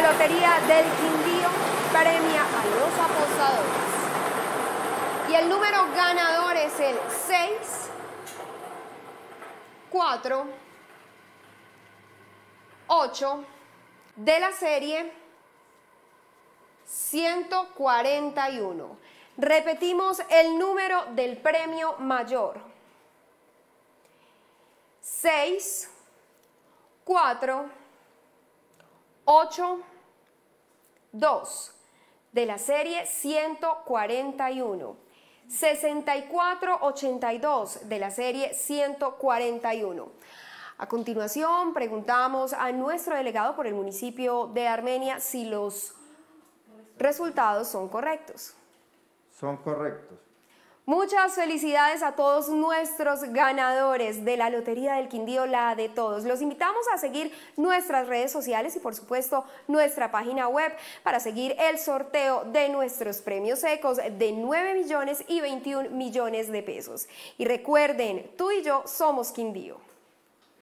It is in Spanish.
La Lotería del Quindío premia a los apostadores. Y el número ganador es el 6, 4, 8 de la serie 141. Repetimos el número del premio mayor. 6, 4, 8, 2 de la serie 141. 6482 de la serie 141. A continuación, preguntamos a nuestro delegado por el municipio de Armenia si los resultados son correctos. Son correctos. Muchas felicidades a todos nuestros ganadores de la Lotería del Quindío, la de todos. Los invitamos a seguir nuestras redes sociales y por supuesto nuestra página web para seguir el sorteo de nuestros premios secos de 9 millones y 21 millones de pesos. Y recuerden, tú y yo somos Quindío.